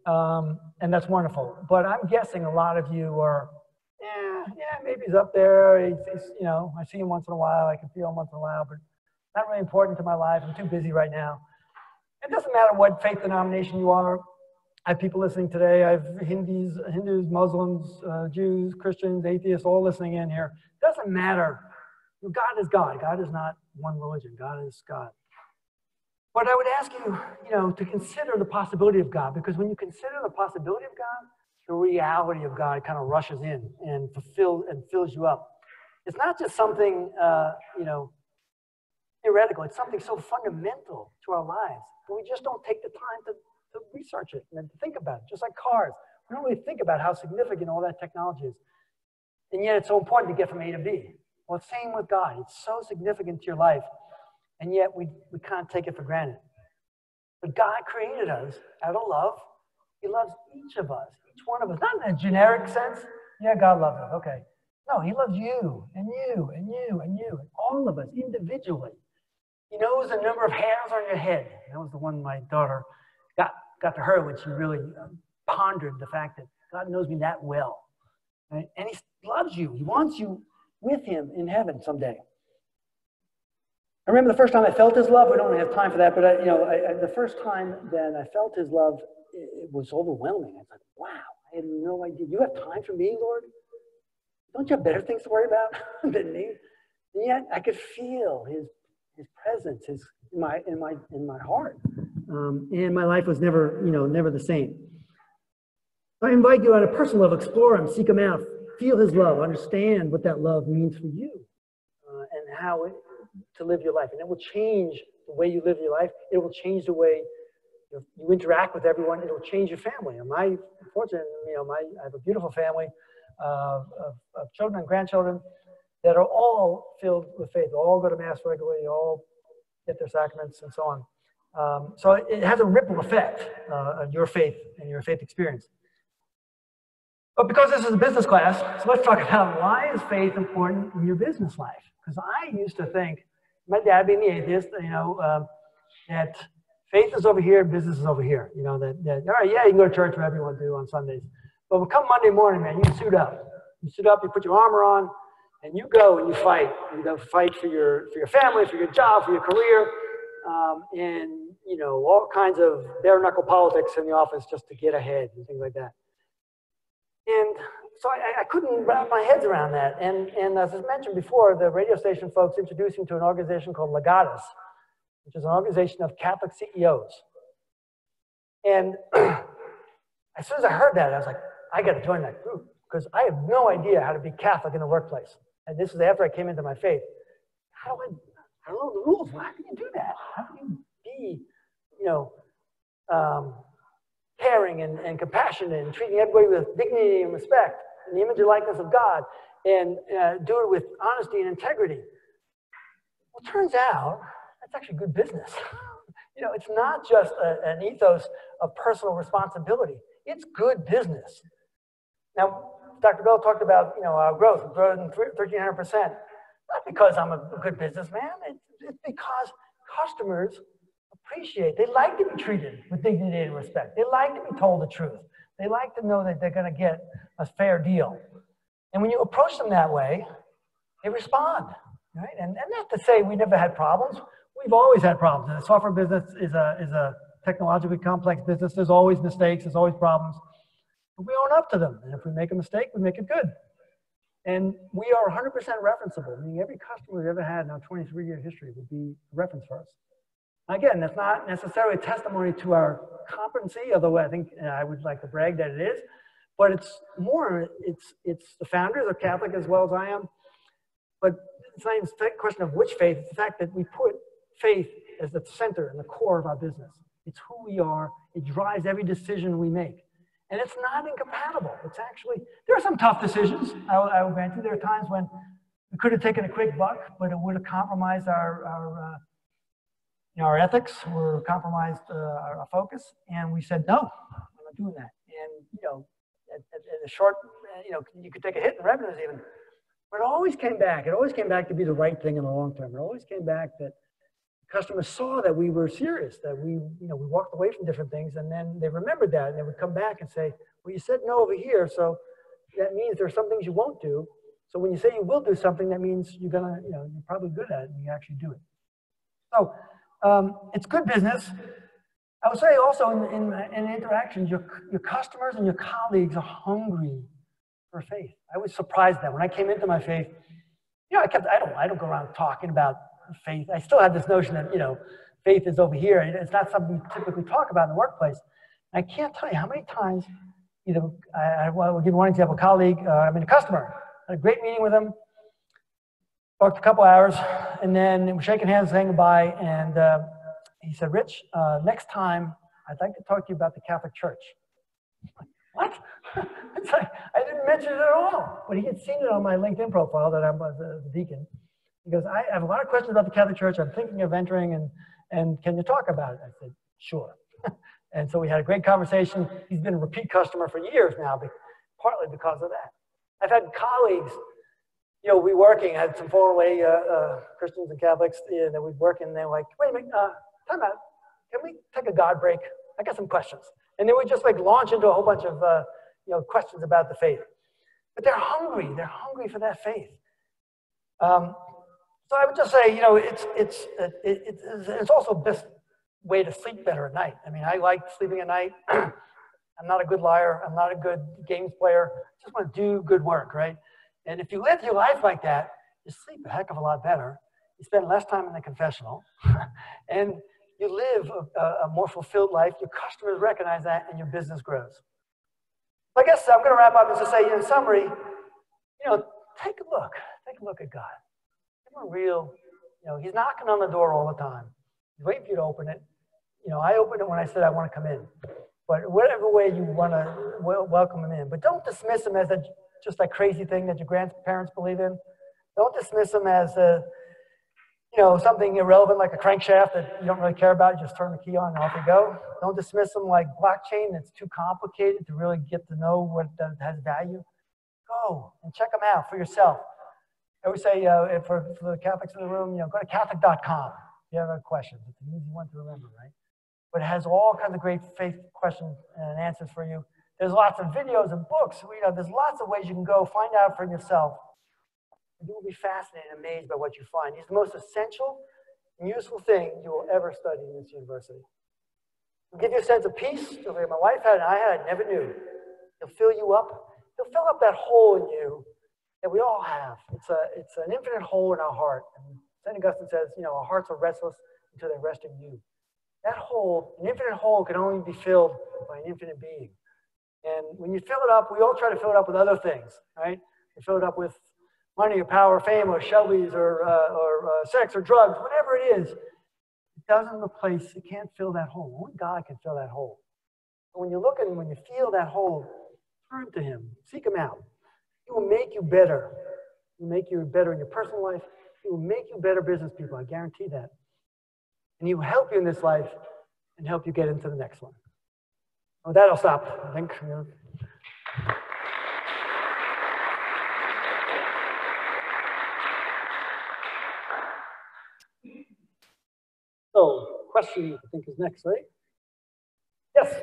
um, and that's wonderful. But I'm guessing a lot of you are yeah, yeah, maybe he's up there. He's, he's, you know, I see him once in a while. I can feel him once in a while, but not really important to my life. I'm too busy right now. It doesn't matter what faith denomination you are. I have people listening today. I have Hindus, Hindus, Muslims, uh, Jews, Christians, atheists, all listening in here. It doesn't matter. God is God. God is not one religion. God is God. But I would ask you, you know, to consider the possibility of God, because when you consider the possibility of God, the reality of God kind of rushes in and fulfills and fills you up. It's not just something, uh, you know, theoretical. It's something so fundamental to our lives, but we just don't take the time to, to research it and to think about it. Just like cars, we don't really think about how significant all that technology is, and yet it's so important to get from A to B. Well, same with God. It's so significant to your life, and yet we, we can't take it for granted. But God created us out of love. He loves each of us each one of us, not in a generic sense. Yeah, God loves us. Okay. No, He loves you and you and you and you, and all of us individually. He knows the number of hairs on your head. That was the one my daughter got, got to her when she really um, pondered the fact that God knows me that well. Right? And He loves you. He wants you with Him in heaven someday. I remember the first time I felt His love. We don't have time for that, but I, you know, I, I, the first time that I felt His love, it, it was overwhelming. I was like, wow, I had no idea. You have time for me, Lord? Don't you have better things to worry about [LAUGHS] than me? And yet I could feel his, his presence his, in, my, in, my, in my heart. Um, and my life was never, you know, never the same. I invite you on a personal level, explore him, seek him out, feel his love, understand what that love means for you uh, and how it, to live your life. And it will change the way you live your life. It will change the way you interact with everyone, it'll change your family. And my fortunate, you know, my I have a beautiful family uh, of, of, children and grandchildren that are all filled with faith. All go to mass regularly. All get their sacraments and so on. Um, so it has a ripple effect uh, on your faith and your faith experience. But because this is a business class, so let's talk about why is faith important in your business life? Because I used to think, my dad being the atheist, you know, um, that faith is over here, business is over here. You know, that, that all right, yeah, you can go to church, whatever you want to do on Sundays. But come Monday morning, man, you suit up. You suit up, you put your armor on, and you go and you fight. You go fight for your for your family, for your job, for your career, um, and you know all kinds of bare knuckle politics in the office just to get ahead and things like that. And so I, I, couldn't wrap my head around that. And, and as I mentioned before, the radio station folks introduced me to an organization called Legatus, which is an organization of Catholic CEOs. And [CLEARS THROAT] as soon as I heard that, I was like, I got to join that group because I have no idea how to be Catholic in the workplace. And this is after I came into my faith. How do I, I don't know the rules. How can you do that? How can you be, you know, um, caring and, and compassionate and treating everybody with dignity and respect in the image and likeness of God and uh, do it with honesty and integrity? Well, it turns out that's actually good business. [LAUGHS] you know, it's not just a, an ethos of personal responsibility. It's good business. Now, Dr. Abela talked about, you know, our growth, growing 1,300%. Not because I'm a good businessman, it's, because customers appreciate, they like to be treated with dignity and respect. They like to be told the truth. They like to know that they're going to get a fair deal. And when you approach them that way, they respond, right? And, and not to say we never had problems we've always had problems. The software business is a, is a technologically complex business. There's always mistakes, there's always problems. We own up to them. And if we make a mistake, we make it good. And we are 100% referenceable, meaning every customer we've ever had in our 23 year history would be a reference for us. Again, that's not necessarily a testimony to our competency, although I think uh, I would like to brag that it is, but it's more, it's, it's the founders are Catholic as well as I am, but it's not even a question of which faith, it's the fact that we put faith as the center and the core of our business. It's who we are, it drives every decision we make. And it's not incompatible. It's actually, there are some tough decisions, I, I will grant you. There are times when we could have taken a quick buck, but it would have compromised our, our, uh, you know, our ethics or compromised uh, our, our, focus. And we said, no, I'm not doing that. And, you know, at a short, you know, you could take a hit in revenues even. But it always came back. It always came back to be the right thing in the long term. It always came back that customers saw that we were serious, that we, you know, we walked away from different things, and then they remembered that, and they would come back and say, "Well, you said no over here, so that means there are some things you won't do. So when you say you will do something, that means you're gonna, you know, you're probably good at it, and you actually do it. So um, it's good business. I would say also in, in, in interactions, your, your customers and your colleagues are hungry for faith. I was surprised that when I came into my faith, you know, I kept, I don't, I don't go around talking about faith. I still have this notion that, you know, faith is over here. It's not something we typically talk about in the workplace. I can't tell you how many times, either, I, I will give you one example, a colleague, uh, I mean, a customer, had a great meeting with him, talked a couple hours, and then we're shaking hands, saying goodbye, and uh, he said, Rich, uh, next time I'd like to talk to you about the Catholic Church. [LAUGHS] what? [LAUGHS] it's like, I didn't mention it at all. But he had seen it on my LinkedIn profile that I'm a deacon. He goes, I have a lot of questions about the Catholic Church. I'm thinking of entering, and, and can you talk about it? I said, sure. [LAUGHS] and so we had a great conversation. He's been a repeat customer for years now, partly because of that. I've had colleagues, you know, we working, I had some fallen away uh, uh, Christians and Catholics uh, that we work in, and they're like, wait a minute, uh, time out. Can we take a God break? I got some questions. And then we just like launch into a whole bunch of, uh, you know, questions about the faith. But they're hungry. They're hungry for that faith. Um, so I would just say, you know, it's, it's, it, it, it's also best way to sleep better at night. I mean, I like sleeping at night. [CLEARS THROAT] I'm not a good liar. I'm not a good games player. I just want to do good work, right? And if you live your life like that, you sleep a heck of a lot better. You spend less time in the confessional, [LAUGHS] and you live a, a, more fulfilled life. Your customers recognize that, and your business grows. I guess I'm going to wrap up and just say, in summary, you know, take a look. Take a look at God a real, you know, he's knocking on the door all the time. He's waiting for you to open it. You know, I opened it when I said I want to come in. But whatever way you want to welcome him in. But don't dismiss him as a, just that crazy thing that your grandparents believe in. Don't dismiss him as a, you know, something irrelevant like a crankshaft that you don't really care about. You just turn the key on and off you go. Don't dismiss him like blockchain that's too complicated to really get to know what uh, has value. Go and check them out for yourself. I would say uh, for, for the Catholics in the room, you know, go to Catholic.com if you have a question. It's an easy one to remember, right? But it has all kinds of great faith questions and answers for you. There's lots of videos and books. You know, there's lots of ways you can go find out for yourself. You will be fascinated and amazed by what you find. It's the most essential and useful thing you will ever study in this university. It'll give you a sense of peace, the way my wife had and I had, I never knew. It'll fill you up. It'll fill up that hole in you we all have. It's, a, it's an infinite hole in our heart. And St. Augustine says, you know, our hearts are restless until they rest in you. That hole, an infinite hole, can only be filled by an infinite being. And when you fill it up, we all try to fill it up with other things, right? We fill it up with money or power, fame, or Shelby's, or, uh, or uh, sex, or drugs, whatever it is. It doesn't replace, it can't fill that hole. Only God can fill that hole. And when you look at him, when you feel that hole, turn to him, seek him out. It will make you better. It will make you better in your personal life. It will make you better business people. I guarantee that. And he will help you in this life and help you get into the next one. With that, I'll stop. I think. You. So, question I think is next, right? Yes.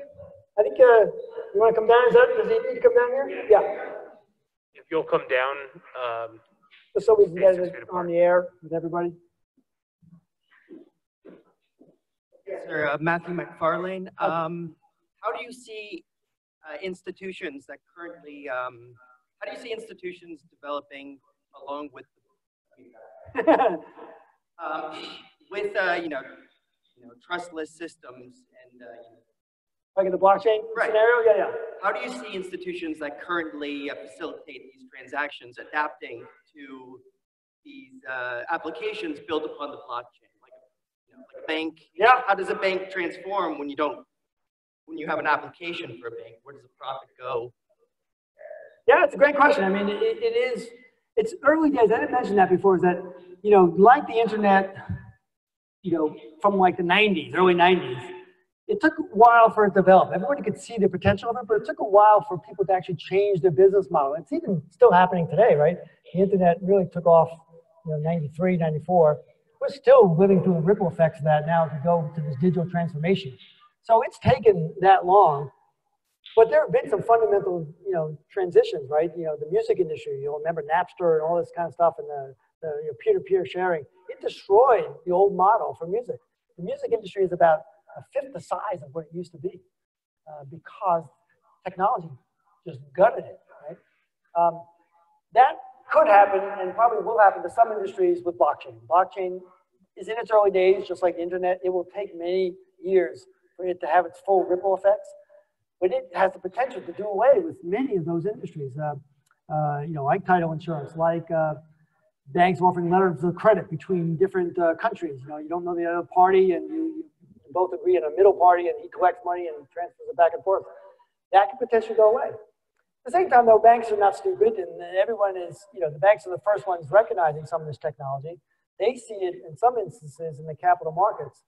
I think uh, you want to come down. Is that, does he need to come down here? Yeah if you'll come down, um, Just so we can get it on the air with everybody. Sir, uh, Matthew McFarlane. Um, how do you see uh, institutions that currently um, how do you see institutions developing along with, [LAUGHS] um, with, uh, you know, you know, trustless systems and, uh, you know, Like in the blockchain Right. scenario? Yeah, yeah. how do you see institutions that currently uh, facilitate these transactions adapting to these uh, applications built upon the blockchain? Like, you know, like a bank, Yeah. how does a bank transform when you don't, when you have an application for a bank? Where does the profit go? Yeah, it's a great question. I mean, it, it is, it's early days. I didn't mention that before, is that, you know, like the internet, you know, from like the 90s, early 90s, it took a while for it to develop. Everybody could see the potential of it, but it took a while for people to actually change their business model. It's even still happening today, right? The internet really took off, you know, 93, 94. We're still living through the ripple effects of that now to go to this digital transformation. So it's taken that long but there have been some fundamental, you know, transitions, right? You know, the music industry, you'll remember Napster and all this kind of stuff and the, the peer-to-peer sharing. It destroyed the old model for music. The music industry is about a fifth the size of what it used to be uh, because technology just gutted it, right? Um, that could happen and probably will happen to some industries with blockchain. Blockchain is in its early days, just like the internet. It will take many years for it to have its full ripple effects but it has the potential to do away with many of those industries. Uh, uh, you know, like title insurance, like uh, banks offering letters of credit between different uh, countries. You know, you don't know the other party, and you, you both agree on a middle party, and he collects money and transfers it back and forth. That could potentially go away. At the same time, though, banks are not stupid, and everyone is. You know, the banks are the first ones recognizing some of this technology. They see it in some instances in the capital markets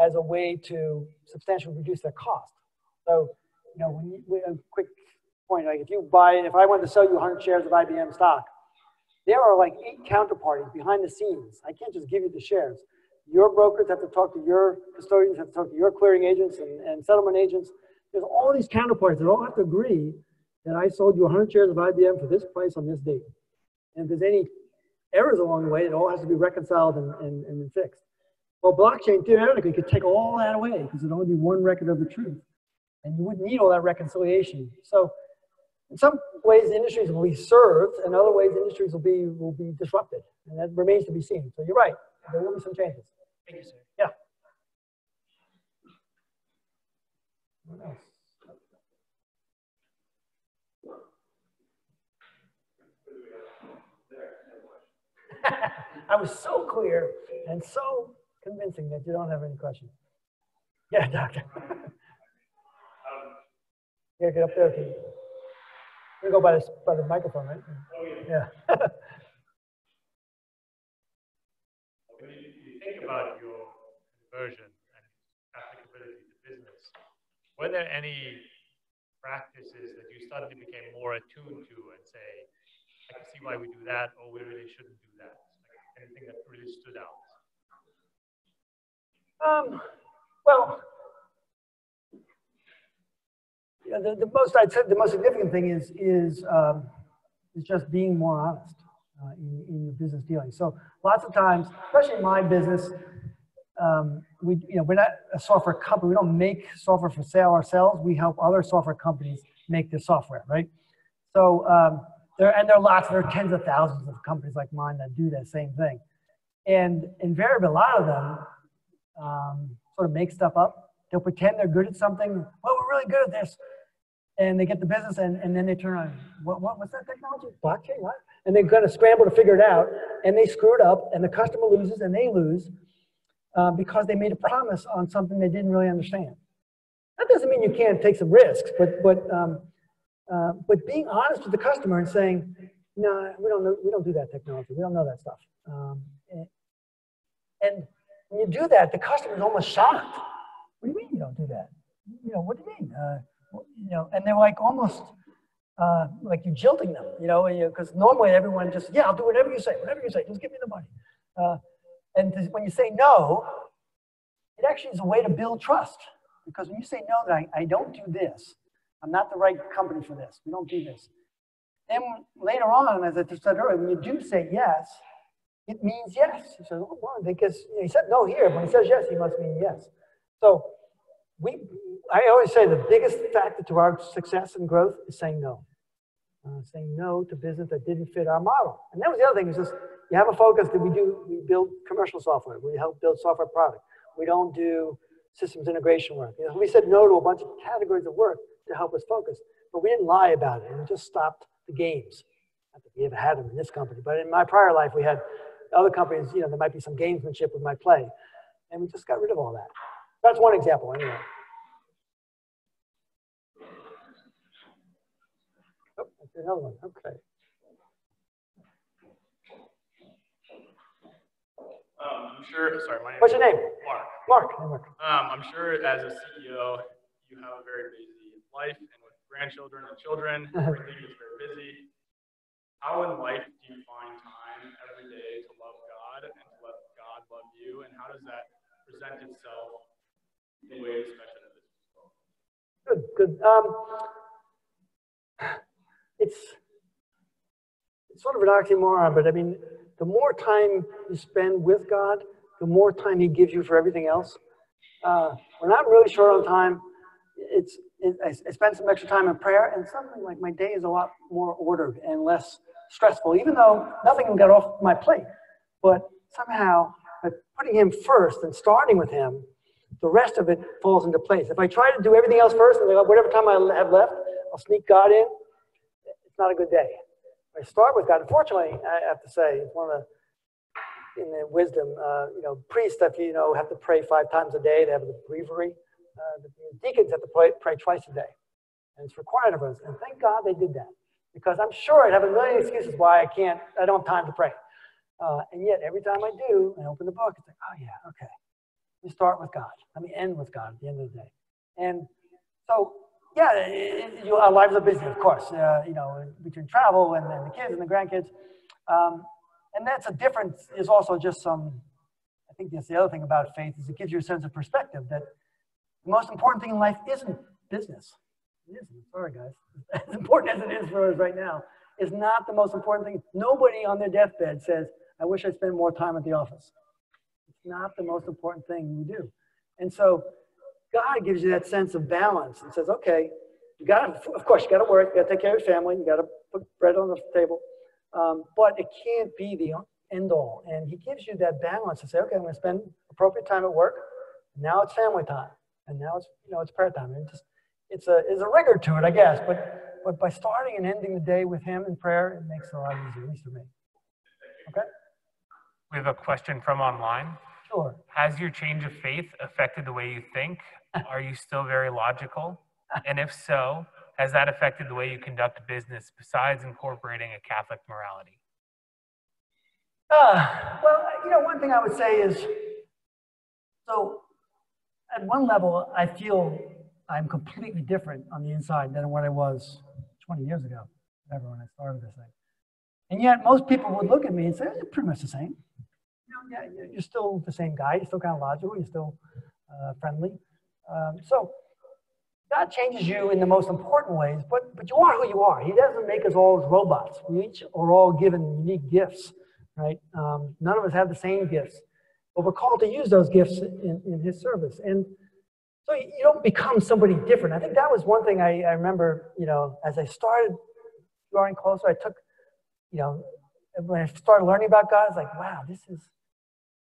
as a way to substantially reduce their cost. So you know, when you, a quick point, like if you buy, if I wanted to sell you 100 shares of IBM stock, there are like eight counterparties behind the scenes. I can't just give you the shares. Your brokers have to talk to your custodians, have to talk to your clearing agents and, and settlement agents. There's all these counterparts that all have to agree that I sold you 100 shares of IBM for this price on this date. And if there's any errors along the way, it all has to be reconciled and, and, and fixed. Well, blockchain theoretically could take all that away because it'd only be one record of the truth and you wouldn't need all that reconciliation. So in some ways, industries will be served, and other ways, industries will be will be disrupted, and that remains to be seen. So you're right; there will be some changes. Thank you, sir. Yeah. What [LAUGHS] else? I was so clear and so convincing that you don't have any questions. Yeah, doctor. Yeah, get up there. Can you go by the, by the microphone, right? Oh, yeah. Yeah. [LAUGHS] about your conversion and applicability to business, were there any practices that you suddenly became more attuned to and say, I can see why we do that, or we really shouldn't do that? Like anything that really stood out? Um, well, yeah, the, the most I'd say the most significant thing is is um, is just being more honest uh, in, in your business dealings. So lots of times, especially in my business, um, we you know we're not a software company. We don't make software for sale ourselves. We help other software companies make their software, right? So um, there and there are lots. There are tens of thousands of companies like mine that do that same thing, and invariably a lot of them um, sort of make stuff up. They'll pretend they're good at something. Well, we're really good at this and they get the business and, and then they turn on, what, what, what's that technology? Blockchain, what? And they're gonna scramble to figure it out and they screw it up and the customer loses and they lose uh, because they made a promise on something they didn't really understand. That doesn't mean you can't take some risks, but, but, um, uh, but being honest with the customer and saying, no, we don't know, we don't do that technology. We don't know that stuff. Um, and, and when you do that, the customer is almost shocked. What do you mean you don't do that? You know, what do you mean? Uh, you know, and they're like almost uh, like you're jilting them, you know, because normally everyone just, yeah, I'll do whatever you say, whatever you say, just give me the money. Uh, and when you say no, it actually is a way to build trust. Because when you say no, that I, I don't do this, I'm not the right company for this, we don't do this. Then later on, as I just said earlier, when you do say yes, it means yes. He says, oh, well, because you know, he said no here, when he says yes, he must mean yes. So we, I always say the biggest factor to our success and growth is saying no. uh, saying no to business that didn't fit our model. And that was the other thing, is just you have a focus that we do, we build commercial software, we help build software product. We don't do systems integration work. You know, we said no to a bunch of categories of work to help us focus, but we didn't lie about it we just stopped the games. We ever had them in this company, but in my prior life, we had other companies, you know, there might be some gamesmanship we might play, and we just got rid of all that. That's one example, anyway. Oh, that's another one, okay. Um, I'm sure, sorry, my name What's your name? Mark. Mark. Hey, Mark. Um, I'm sure as a CEO, you have a very busy life and with grandchildren and children, [LAUGHS] everything is very busy. How in life do you find time every day to love God and to let God love you? And how does that present itself Good, good. Um, it's, it's sort of an oxymoron, but I mean, the more time you spend with God, the more time He gives you for everything else. Uh, when I'm really short on time, it's it, I, I spend some extra time in prayer, and something like my day is a lot more ordered and less stressful, even though nothing got off my plate. But somehow, by putting Him first and starting with Him, the rest of it falls into place. If I try to do everything else first, and whatever time I have left, I'll sneak God in, it's not a good day. I start with God. Unfortunately, I have to say, it's one of the, in the wisdom, uh, you know, priests have, you know, have to pray five times a day. They have the breviary. Uh, the deacons have to pray, pray twice a day. And it's required of us. And thank God they did that. Because I'm sure I'd have a million excuses why I can't, I don't have time to pray. Uh, and yet, every time I do, I open the book, it's like, oh yeah, okay. We start with God. Let me end with God at the end of the day. And so yeah, it, it, our lives are busy, of course, uh, you know, between travel and, and, the kids and the grandkids. Um, and that's a difference, is also just some, I think that's the other thing about faith, is it gives you a sense of perspective that the most important thing in life isn't business. It isn't, sorry guys, [LAUGHS] as important as it is for us right now, is not the most important thing. Nobody on their deathbed says, I wish I spent more time at the office. It's not the most important thing you do. And so God gives you that sense of balance and says, okay, you got to, of course, you got to work, you got to take care of your family, you got to put bread on the table, um, but it can't be the end all. And He gives you that balance to say, okay, I'm going to spend appropriate time at work. Now it's family time, and now it's you know it's prayer time. And just it's a it's a rigor to it, I guess. But but by starting and ending the day with Him in prayer, it makes it a lot easier, at least for me. Okay. We have a question from online. Sure. Has your change of faith affected the way you think? [LAUGHS] Are you still very logical? And if so, has that affected the way you conduct business besides incorporating a Catholic morality? Uh, well, you know, one thing I would say is so at one level, I feel I'm completely different on the inside than what I was 20 years ago, whatever, when I started this thing. And yet, most people would look at me and say, you're pretty much the same. You know, yeah, you're still the same guy. You're still kind of logical. You're still uh, friendly. Um, so God changes you in the most important ways, but, but you are who you are. He doesn't make us all as robots. We each are all given unique gifts, right? Um, none of us have the same gifts, but we're called to use those gifts in, in His service. And so you don't become somebody different. I think that was one thing I, I remember, you know, as I started drawing closer, I took, you know, when I started learning about God, I was like, wow, this is,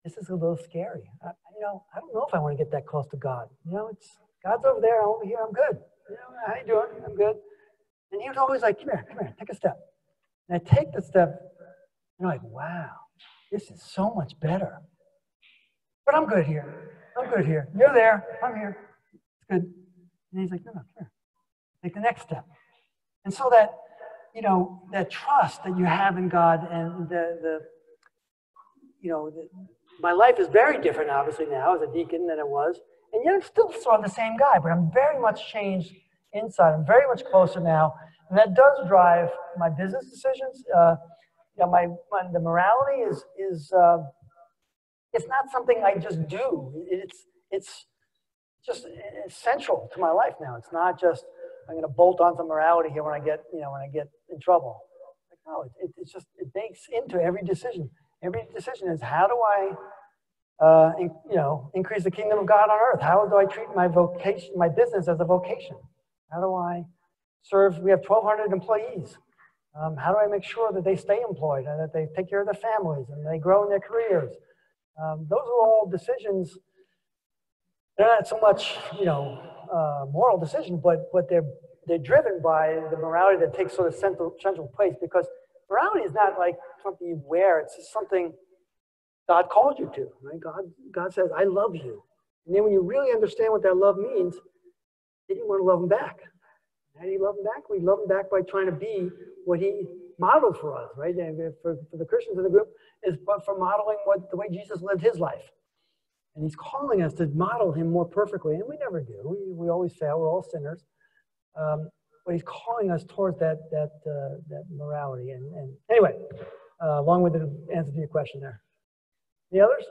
this is a little scary. I, you know, I don't know if I want to get that close to God. You know, it's God's over there, I'm over here, I'm good. You know, how you doing? I'm good. And he was always like, come here, come here, take a step. And I take the step, and I'm like, wow, this is so much better. But I'm good here. I'm good here. You're there. I'm here. It's good. And he's like, no, no, here. Take the next step. And so that, you know, that trust that you have in God and the, the you know, the, my life is very different, obviously, now as a deacon than it was. And yet I'm still sort of the same guy, but I'm very much changed inside. I'm very much closer now. And that does drive my business decisions. Uh, you know, my, my, the morality is, is uh, it's not something I just do. It's, it's just it's central to my life now. It's not just, I'm going to bolt on some morality here when I get, you know, when I get in trouble. No, it, it's just, it bakes into every decision. Every decision is how do I uh, in, you know, increase the kingdom of God on earth? How do I treat my vocation, my business as a vocation? How do I serve? We have 1,200 employees. Um, how do I make sure that they stay employed and that they take care of their families and they grow in their careers? Um, those are all decisions. They're not so much, you know, uh, moral decisions, but but they're they're driven by the morality that takes sort of central central place because morality is not like something you wear; it's just something God called you to. Right? God God says, "I love you," and then when you really understand what that love means, then you want to love Him back. How do you love Him back? We love Him back by trying to be what He modeled for us, right? And for, for the Christians in the group, is but for modeling what the way Jesus lived His life. And he's calling us to model him more perfectly. And we never do. We, we always fail. We're all sinners. Um, but he's calling us towards that, that, uh, that morality. And, and anyway, uh, long with the answer to your question there. The others?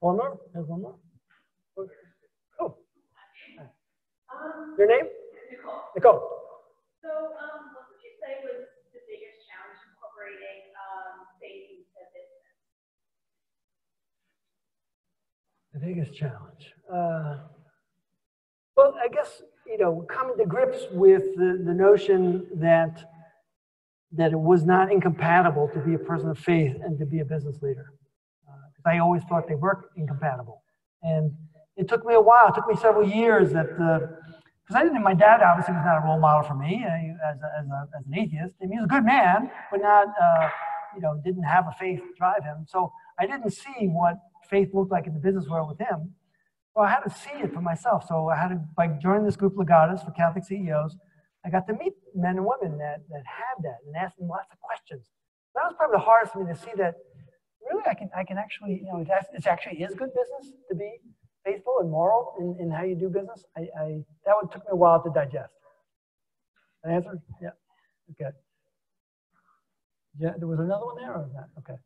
One more? There's one more. Oh. Your name? Nicole. Nicole. So, um, what would you say was the biggest challenge incorporating um, faith into business? The biggest challenge. Uh, well, I guess, you know, coming to grips with the, the notion that, that it was not incompatible to be a person of faith and to be a business leader. Because I always thought they were incompatible. And it took me a while, it took me several years that, because I didn't, my dad obviously was not a role model for me uh, as, a, as, a, as an atheist. I mean, he was a good man, but not, uh, you know, didn't have a faith drive him. So I didn't see what faith looked like in the business world with him. Well, I had to see it for myself. So I had to, by joining this group Legatus for Catholic CEOs, I got to meet men and women that, that had that and ask them lots of questions. That was probably the hardest for me to see that really I can, I can actually, you know, it actually is good business to be faithful and moral in, in how you do business. I, I, that one took me a while to digest. An answer? Yeah. Okay. Yeah, there was another one there or that? Okay.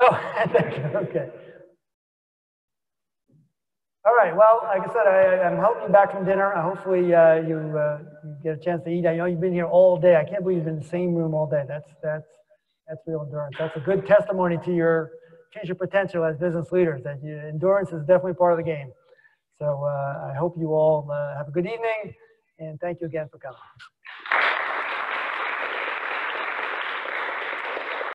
Oh, [LAUGHS] thank you. Okay. All right. Well, like I said, I, am hoping you back from dinner. Hopefully, uh, you, uh, you, get a chance to eat. I know you've been here all day. I can't believe you've been in the same room all day. That's that's that's real endurance. That's a good testimony to your future potential as business leaders. That you, endurance is definitely part of the game. So uh, I hope you all uh, have a good evening, and thank you again for coming.